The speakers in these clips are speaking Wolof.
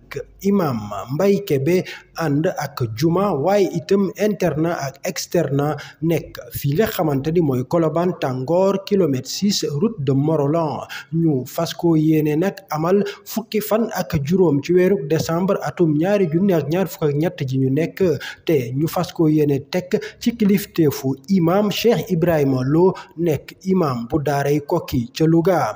ak imam Mbaye Kébé ànd ak juma waaye itam internat ak externat nekk fi nga xamante ni mooy Colobane Tangor kilomètre six route de Morolan ñu fas ko yéene nag amal fukki fan ak juróom ci weeru décembre atum ñaari junni ak ñaar fukk ak ñett ji ñu nekk te ñu fas ko yéene teg ci kilifteefu imam Cheikh Ibrahima Lo nekk imam bu daaray Koki ca Louga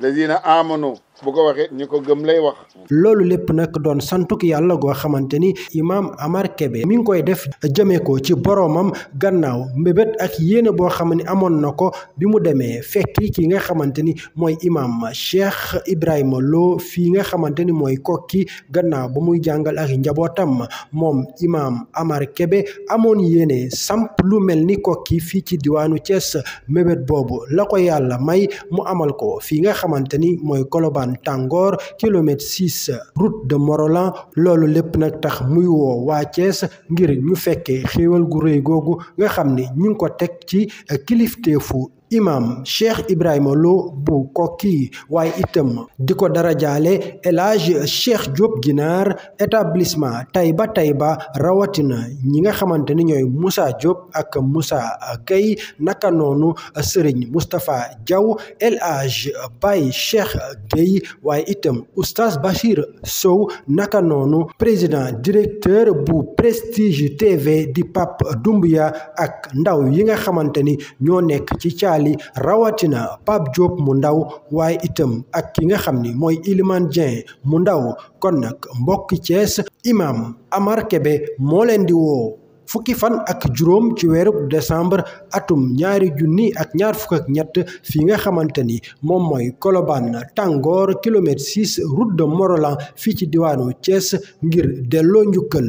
lazina amanu bu ko waxee ñu ko gëm lay wax. loolu lépp nag doon santuk yàlla goo xamante ni imaam Amar Kebe mi ngi koy def jëmee ko ci boroomam gannaaw mbébét ak yéene boo xam ne amoon na ko bi mu demee fekki ki nga xamante ni mooy imaam Cheikh Ibrahima Lo fii nga xamante ni mooy kokki gannaaw ba muy jàngal ak njabootam moom imaam Amar Kebe amoon yéene samp lu mel ni kokki fii ci diwaanu Thiès mébét boobu la ko yàlla may mu amal ko fii nga xamante ni mooy Colobane Tàngoor kilomètre six route de Morolan loolu lépp nag tax muy woo waa Thiès ngir ñu fekkee xéewal gu rëy googu nga xam ni ñu ngi ko teg ci kilifteefu imaam Cheikh Ibrahima Lo bu Kokki waaye itam di ko dara jaale El Hadj Cheikh Diop Ginaar établissement Taïba Taïba rawatina ñi nga xamante ni ñooy Moussa Diop ak Moussa Gueye naka noonu Serigne Moustapha Diaw El Hadj Baye Cheikh Gueye waaye itam Oustaz Bachir Sow naka noonu président directeur bu Prestige TV di Pape Doumbia ak ndaw yi nga xamante ni ñoo nekk ci caali rawatina Pape Diop mu ndaw waaye itam ak ki nga xam ni mooy Iliman Dieng mu ndaw kon nag mbokki Thiès imam Amar Kebe moo leen di woo fukki fan ak juróom ci weeru décembre atum ñaari junni ak ñaar fukk ak ñett fi nga xamante ni moom mooy Colobane tàngoor kilomètre 6 route de Morolan fii ci diwaanu Thiès ngir delloo njukkal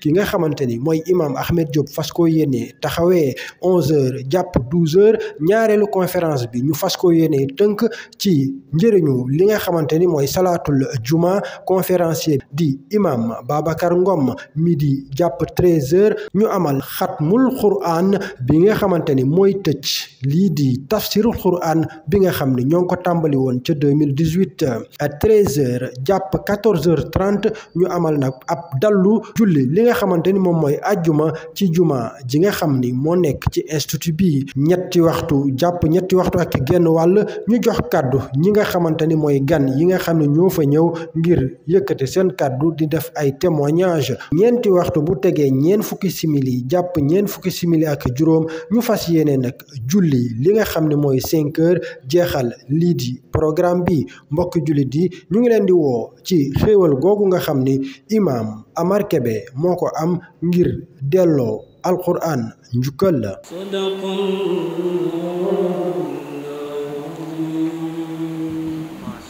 ki nga xamante ni mooy imam Ahmed Diop fas koo yéene taxawee 11h jàpp 12h ñaareelu conférence bi ñu fas koo yéene tënk ci njëriñu li nga xamante ni mooy salaatul juma conférencier di imam Babacar Ngom midi jàpp 13h ñu amal xatmul Qur'an bi nga xamante ni mooy tëj lii di tafsirul Qur'an. bi nga xam ne ñoo ngi ko tàmbali woon ca 2018 à 13h jàpp 14h30 ñu amal nag ab dallu julli li nga xamante ni moom mooy ajjuma ci juma ji nga xam ni moo nekk ci institut bi ñetti waxtu jàpp ñetti waxtu ak genn wàll ñu jox kàddu ñi nga xamante ni mooy gan yi nga xam ne ñoo fa ñëw ngir yëkkate seen kàddu di def ay témoignage ñeenti waxtu bu tegee ñeen fukki simili jàpp ñeen fukki simili ak juróom ñu fas yéene nag julli li nga xam ne mooy cinq heures jeexal lii di programme bi mbokk jullit yi ñu ngi leen di woo ci xéewal googu nga xam ni imaam Amar Kebe moo ko am ngir delloo alquran njukkal la